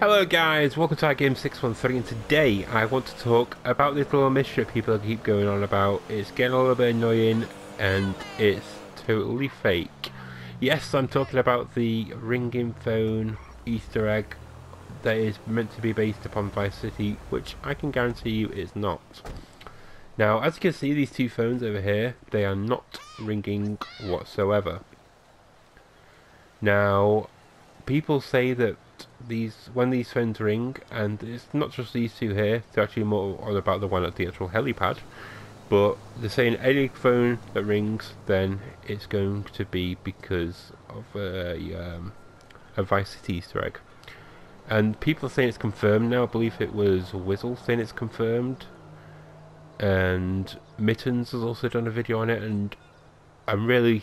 Hello guys, welcome to iGame613 and today I want to talk about this little mystery people keep going on about. It's getting a little bit annoying and it's totally fake. Yes, I'm talking about the ringing phone easter egg that is meant to be based upon Vice City, which I can guarantee you is not. Now, as you can see, these two phones over here, they are not ringing whatsoever. Now, people say that these when these phones ring, and it's not just these two here, it's actually more all about the one at the actual helipad. But they're saying any phone that rings, then it's going to be because of a, um, a Vice City Easter egg. And people are saying it's confirmed now. I believe it was Wizzle saying it's confirmed. And Mittens has also done a video on it, and I'm really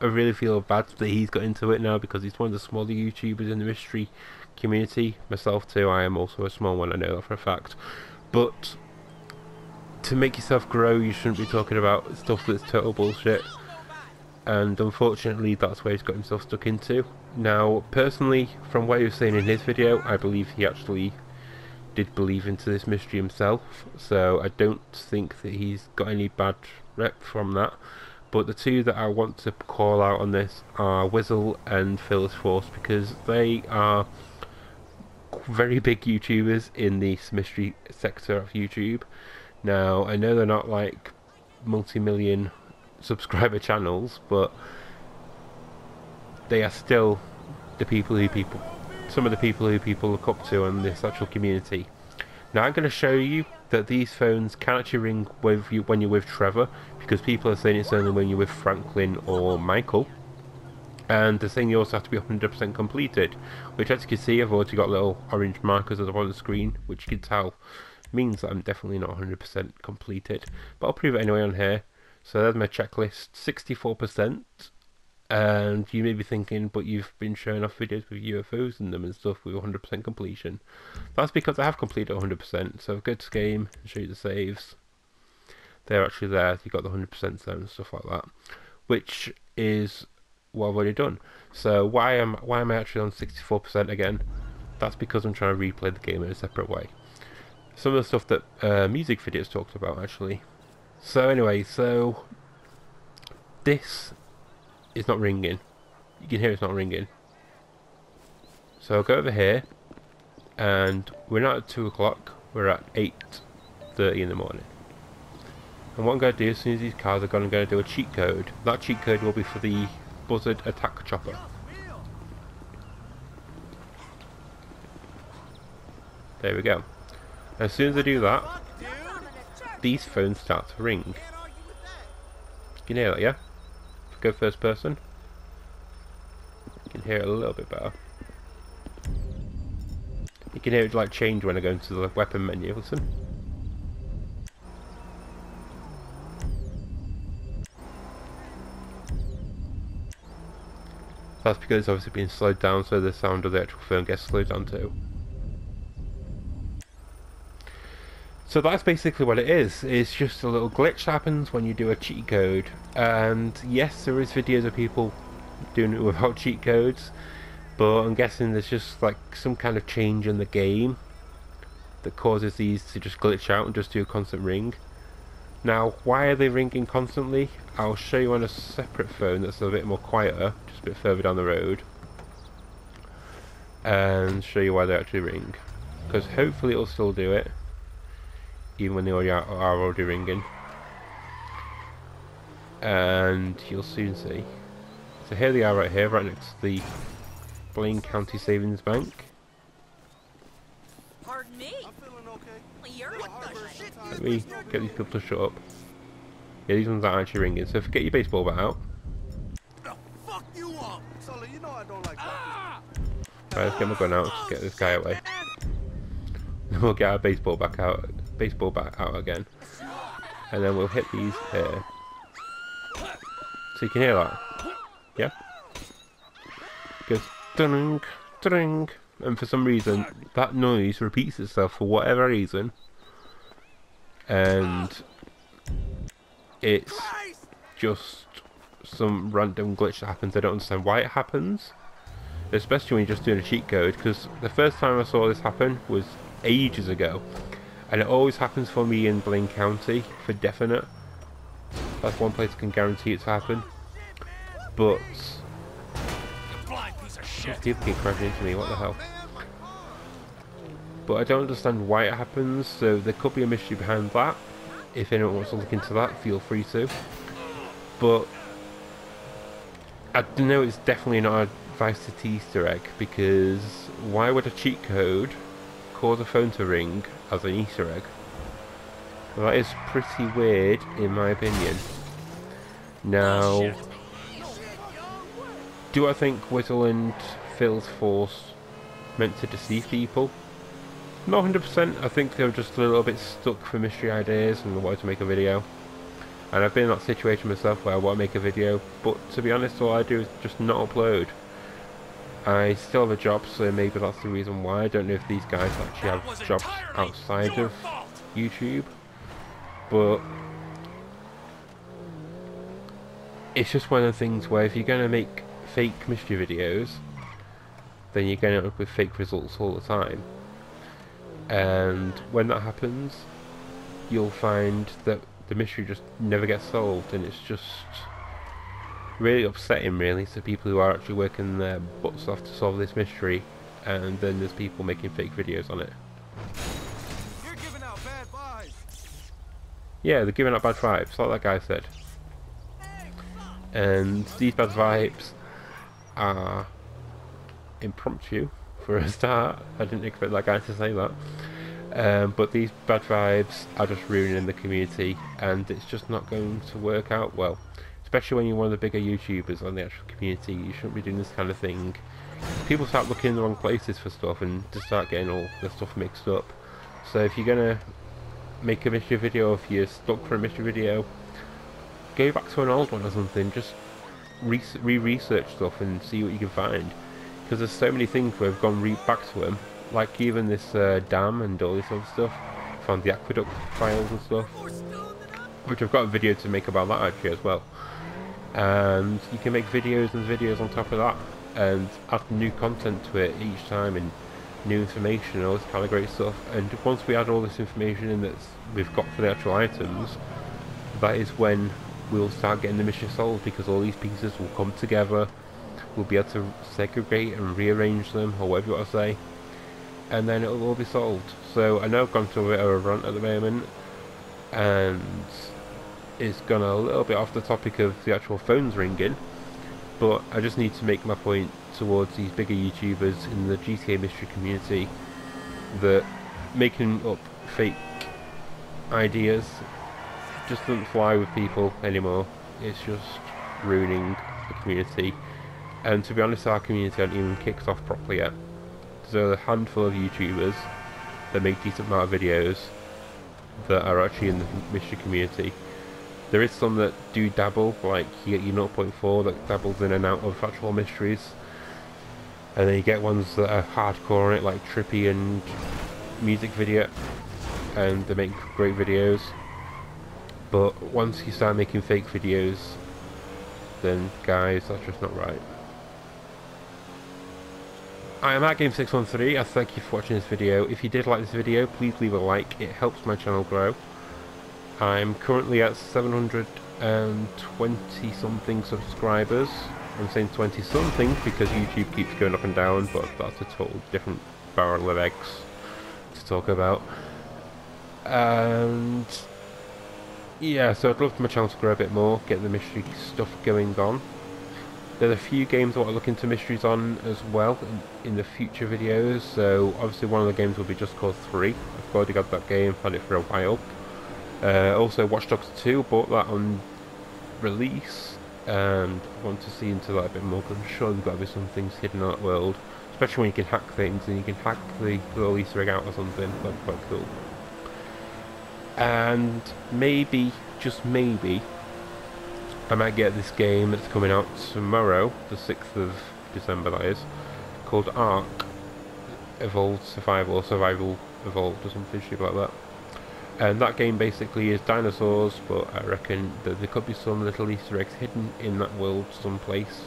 I really feel bad that he's got into it now because he's one of the smaller YouTubers in the mystery community. Myself too, I am also a small one, I know that for a fact. But to make yourself grow, you shouldn't be talking about stuff that's total bullshit. And unfortunately, that's where he's got himself stuck into. Now, personally, from what he was saying in his video, I believe he actually did believe into this mystery himself. So I don't think that he's got any bad rep from that. But the two that I want to call out on this are Wizzle and Phyllis Force because they are very big YouTubers in the mystery sector of YouTube. Now, I know they're not like multi-million subscriber channels, but they are still the people who people, some of the people who people look up to in this actual community. Now I'm going to show you that these phones can actually ring with you when you're with Trevor because people are saying it's only when you're with Franklin or Michael. And the thing you also have to be 100% completed which as you can see I've already got little orange markers on the screen which you can tell means that I'm definitely not 100% completed. But I'll prove it anyway on here. So there's my checklist 64% and you may be thinking, but you've been showing off videos with UFOs in them and stuff with 100% completion. That's because I have completed 100%. So go to game and show you the saves. They're actually there. You've got the 100% zone and stuff like that, which is what I've already done. So why am why am I actually on 64% again? That's because I'm trying to replay the game in a separate way. Some of the stuff that uh, music videos talked about actually. So anyway, so this it's not ringing. You can hear it's not ringing. So I'll go over here, and we're not at 2 o'clock, we're at 8.30 in the morning. And what I'm going to do as soon as these cars are gone, I'm going to do a cheat code. That cheat code will be for the Buzzard Attack Chopper. There we go. As soon as I do that, these phones start to ring. You can hear that, yeah? Go first person. You can hear it a little bit better. You can hear it like change when I go into the weapon menu. Listen. That's because it's obviously being slowed down so the sound of the actual phone gets slowed down too. So that's basically what it is. It's just a little glitch happens when you do a cheat code. And yes, there is videos of people doing it without cheat codes. But I'm guessing there's just like some kind of change in the game that causes these to just glitch out and just do a constant ring. Now, why are they ringing constantly? I'll show you on a separate phone that's a bit more quieter, just a bit further down the road. And show you why they actually ring. Because hopefully it'll still do it even when they already are, are already ringing. And you'll soon see. So here they are right here, right next to the Blaine County Savings Bank. Pardon me? Okay. You're Let me get these people to shut up. Yeah, these ones aren't actually ringing, so forget your baseball bat out. Fuck you up. Sully, you know I don't like! Ah! Right, let's get my gun out, let's get this guy away. we'll get our baseball back out baseball bat out again. And then we'll hit these here. So you can hear that. Yeah? Goes ding ding and for some reason that noise repeats itself for whatever reason. And it's just some random glitch that happens. I don't understand why it happens. especially when you're just doing a cheat code. Because the first time I saw this happen was ages ago, and it always happens for me in Blaine County for definite. That's one place I can guarantee it to happen. But people keep crashing into me. What the hell? But I don't understand why it happens. So there could be a mystery behind that. If anyone wants to look into that, feel free to. But I know it's definitely not a Vice City Easter egg because why would a cheat code cause a phone to ring as an Easter egg? That is pretty weird in my opinion. Now, do I think Wizzle and Phil's force meant to deceive people? Not 100%, I think they were just a little bit stuck for mystery ideas and wanted to make a video. And I've been in that situation myself where I want to make a video, but to be honest all I do is just not upload. I still have a job, so maybe that's the reason why. I don't know if these guys actually have jobs outside of YouTube, but it's just one of the things where if you're going to make fake mystery videos, then you're going to end up with fake results all the time. And when that happens, you'll find that the mystery just never gets solved, and it's just really upsetting, really, to people who are actually working their butts off to solve this mystery, and then there's people making fake videos on it. Yeah, they're giving out bad vibes, like that guy said. And these bad vibes are impromptu for a start. I didn't expect that guy to say that. Um, but these bad vibes are just ruining the community and it's just not going to work out well. Especially when you're one of the bigger YouTubers on the actual community, you shouldn't be doing this kind of thing. People start looking in the wrong places for stuff and just start getting all the stuff mixed up. So if you're to make a mystery video, if you're stuck for a mystery video, go back to an old one or something, just re-research stuff and see what you can find. Because there's so many things where I've gone re back to them, like even this uh, dam and all this other stuff, found the aqueduct files and stuff, which I've got a video to make about that actually as well. And you can make videos and videos on top of that, and add new content to it each time, and new information and all this kind of great stuff. And once we add all this information in that we've got for the actual items, that is when we'll start getting the mission solved because all these pieces will come together. We'll be able to segregate and rearrange them or whatever you want to say. And then it'll all be solved. So I know I've gone through a bit of a run at the moment and it's gone a little bit off the topic of the actual phones ringing but I just need to make my point towards these bigger YouTubers in the GTA mystery community that making up fake ideas just doesn't fly with people anymore. It's just ruining the community. And to be honest, our community hasn't even kicked off properly yet. There's a handful of YouTubers that make decent amount of videos that are actually in the mystery community. There is some that do dabble, like you get your 0.4 that dabbles in and out of actual mysteries. And then you get ones that are hardcore on it, like Trippy and Music Video. And they make great videos. But once you start making fake videos, then guys, that's just not right. I am at Game613, I thank you for watching this video. If you did like this video, please leave a like, it helps my channel grow. I'm currently at 720 something subscribers. I'm saying 20 something because YouTube keeps going up and down, but that's a total different barrel of eggs to talk about. And yeah, so I'd love for my channel to grow a bit more, get the mystery stuff going on. There's a few games I want to look into mysteries on as well in, in, the future videos, so obviously one of the games will be Just Cause 3. I've already got that game, had it for a while. Uh, also Watch Dogs 2, bought that on release, and want to see into that a bit more, because I'm sure there's got to be some things hidden in that world. Especially when you can hack things, and you can hack the little Easter egg out or something, that's quite cool and maybe, just maybe, I might get this game that's coming out tomorrow, the 6th of December that is, called Ark Evolved Survival, or Survival Evolved or something like that. And that game basically is dinosaurs, but I reckon that there could be some little Easter eggs hidden in that world someplace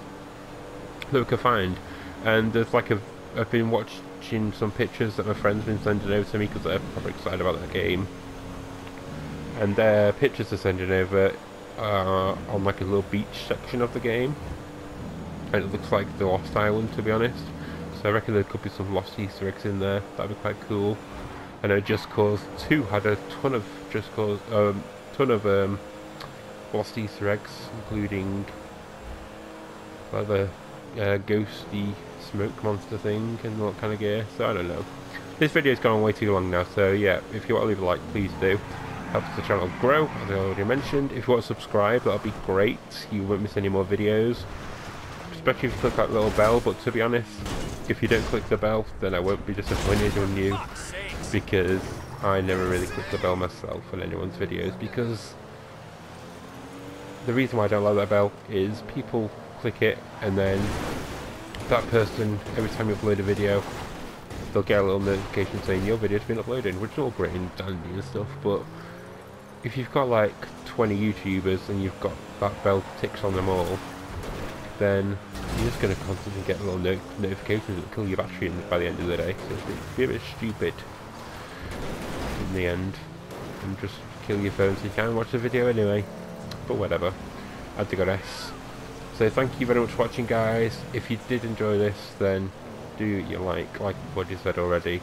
that we could find. And there's like a, I've been watching some pictures that my friend's been sending over to me because they're probably excited about that game. And their pictures are sending over uh, on like a little beach section of the game. And it looks like the Lost Island to be honest. So I reckon there could be some lost Easter eggs in there. That'd be quite cool. I Just Cause 2 had a ton of Just Cause, um, ton of um, lost Easter eggs, including like the uh, ghosty smoke monster thing and that kind of gear. So I don't know. This video's gone way too long now, so yeah, if you want to leave a like, please do. Helps the channel grow, as I already mentioned. If you want to subscribe, that'll be great. You won't miss any more videos. Especially if you click that little bell, but to be honest, if you don't click the bell, then I won't be disappointed on you. Because I never really click the bell myself on anyone's videos, because the reason why I don't like that bell is people click it and then that person, every time you upload a video, they'll get a little notification saying your video's been uploaded, which is all great and dandy and stuff, but if you've got like 20 YouTubers and you've got that bell ticks on them all, then you're just going to constantly get little no notifications that kill your battery by the end of the day. So it's a bit stupid in the end. And just kill your phone so you can watch the video anyway. But whatever. I digress. So thank you very much for watching guys. If you did enjoy this then do your like, like what you said already.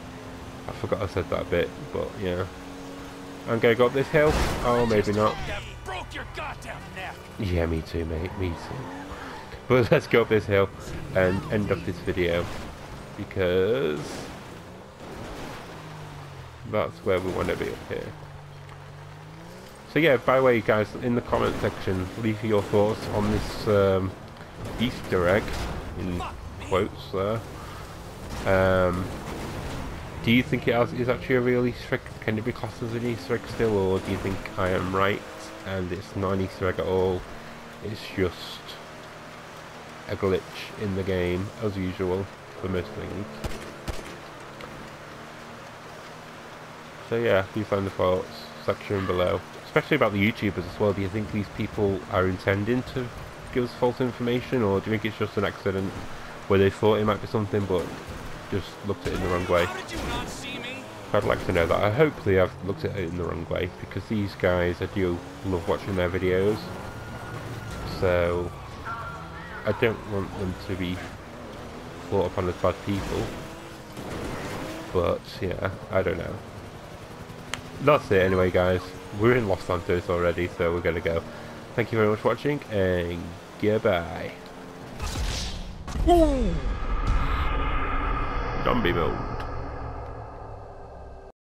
I forgot I said that a bit, but yeah. I'm gonna go up this hill. Oh, maybe not. Yeah, me too, mate. Me too. But let's go up this hill and end up this video because that's where we want to be up here. So yeah, by the way guys, in the comment section, leave your thoughts on this um, Easter egg, in quotes there. Um, do you think it has, is actually a real Easter egg? Can it be classed as an Easter egg still, or do you think I am right and it's not an Easter egg at all? It's just a glitch in the game, as usual, for most things. So yeah, please find the thoughts section below. Especially about the YouTubers as well, do you think these people are intending to give us false information, or do you think it's just an accident where they thought it might be something, but just looked at it in the wrong way? I'd like to know that. I hopefully I've looked at it in the wrong way, because these guys, I do love watching their videos. So, I don't want them to be thought upon as bad people. But, yeah, I don't know. That's it anyway, guys. We're in Los Santos already, so we're gonna go. Thank you very much for watching, and goodbye. Zombie mode.